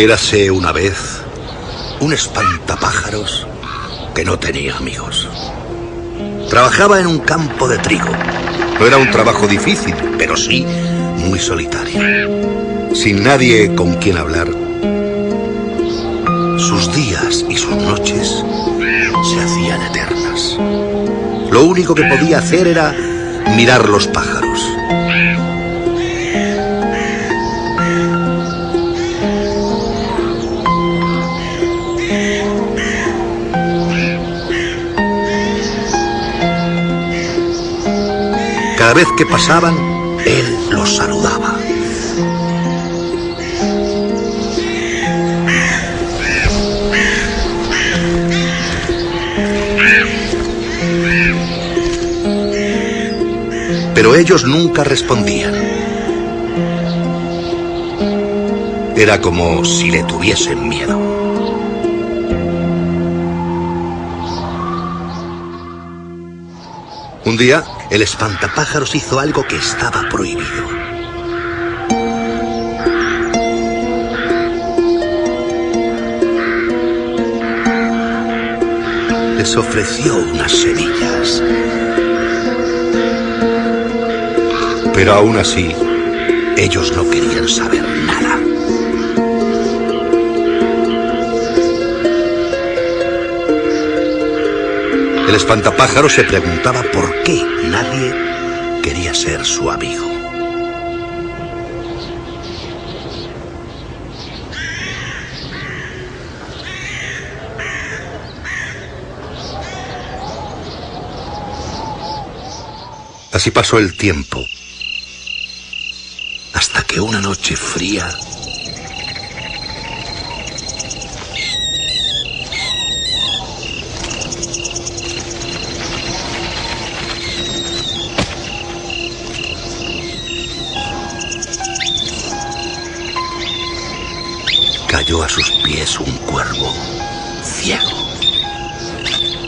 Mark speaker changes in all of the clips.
Speaker 1: Érase una vez un espantapájaros que no tenía amigos. Trabajaba en un campo de trigo. No era un trabajo difícil, pero sí muy solitario. Sin nadie con quien hablar. Sus días y sus noches se hacían eternas. Lo único que podía hacer era mirar los pájaros. Cada vez que pasaban, él los saludaba. Pero ellos nunca respondían. Era como si le tuviesen miedo. Un día, el espantapájaros hizo algo que estaba prohibido. Les ofreció unas semillas. Pero aún así, ellos no querían saber nada. El espantapájaro se preguntaba por qué nadie quería ser su amigo. Así pasó el tiempo, hasta que una noche fría cayó a sus pies un cuervo ciego.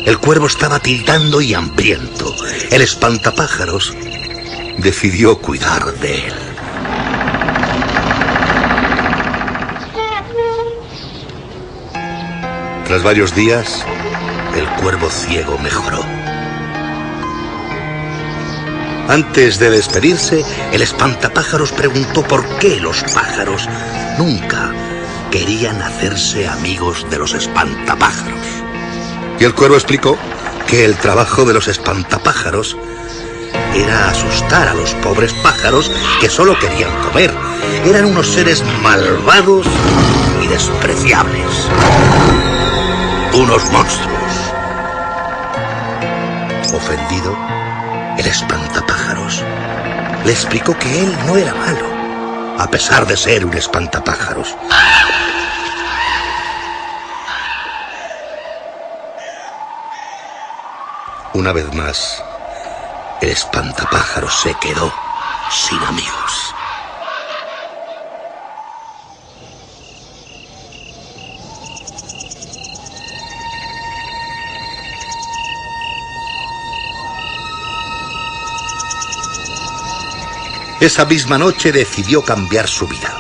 Speaker 1: El cuervo estaba tiritando y hambriento. El espantapájaros decidió cuidar de él. Tras varios días, el cuervo ciego mejoró. Antes de despedirse, el espantapájaros preguntó por qué los pájaros nunca querían hacerse amigos de los espantapájaros. Y el cuervo explicó que el trabajo de los espantapájaros era asustar a los pobres pájaros que solo querían comer. Eran unos seres malvados y despreciables. Unos monstruos. Ofendido, el espantapájaros le explicó que él no era malo, a pesar de ser un espantapájaros. Una vez más, el espantapájaros se quedó sin amigos. Esa misma noche decidió cambiar su vida.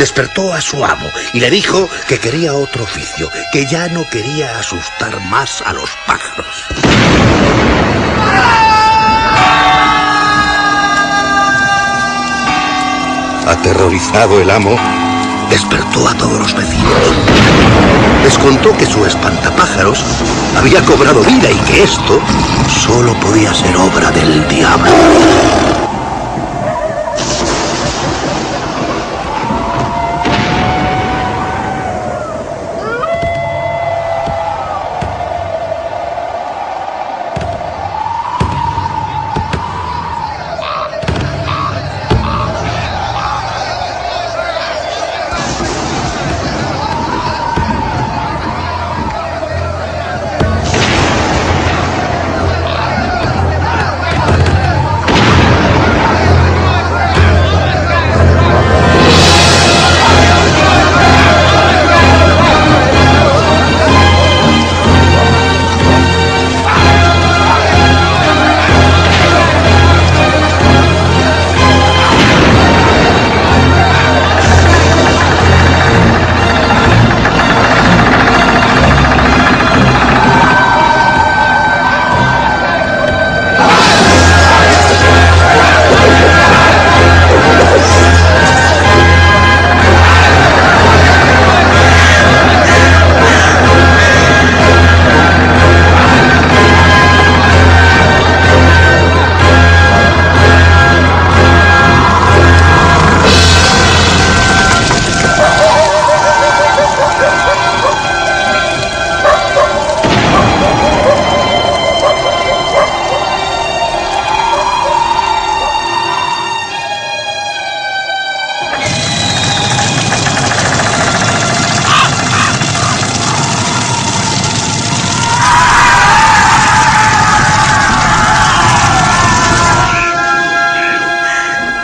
Speaker 1: Despertó a su amo y le dijo que quería otro oficio, que ya no quería asustar más a los pájaros. Aterrorizado el amo, despertó a todos los vecinos. Les contó que su espantapájaros había cobrado vida y que esto solo podía ser obra del diablo.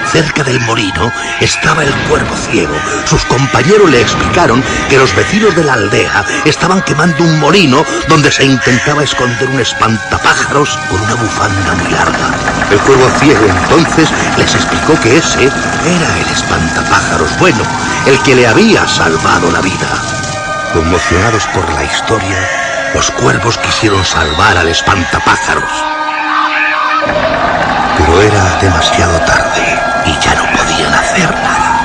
Speaker 1: Cerca del molino estaba el cuervo ciego. Sus compañeros le explicaron que los vecinos de la aldea estaban quemando un molino donde se intentaba esconder un espantapájaros con una bufanda muy larga. El cuervo ciego entonces les explicó que ese era el espantapájaros bueno, el que le había salvado la vida. Conmocionados por la historia, los cuervos quisieron salvar al espantapájaros. Pero era demasiado tarde no podían hacer nada.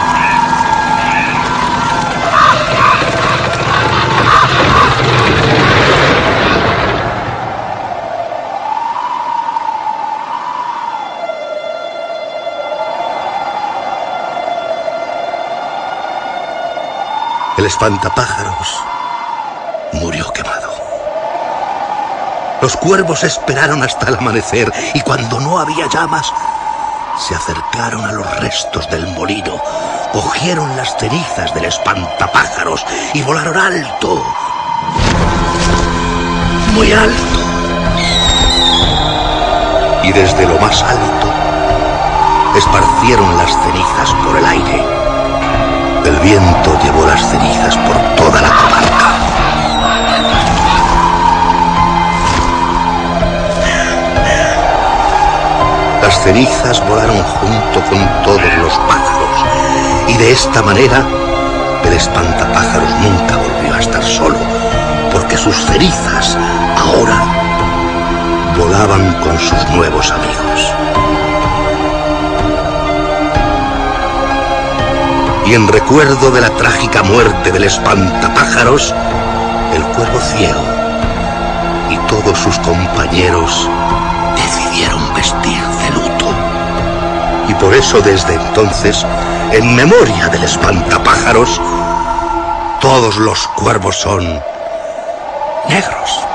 Speaker 1: El espantapájaros murió quemado. Los cuervos esperaron hasta el amanecer y cuando no había llamas, se acercaron a los restos del molino, cogieron las cenizas del espantapájaros y volaron alto, muy alto. Y desde lo más alto, esparcieron las cenizas por el aire. El viento llevó las cenizas por toda la comarca. Cenizas volaron junto con todos los pájaros y de esta manera el espantapájaros nunca volvió a estar solo, porque sus cenizas ahora volaban con sus nuevos amigos. Y en recuerdo de la trágica muerte del espantapájaros, el cuervo ciego y todos sus compañeros decidieron vestir. Y por eso desde entonces, en memoria del espantapájaros, todos los cuervos son negros.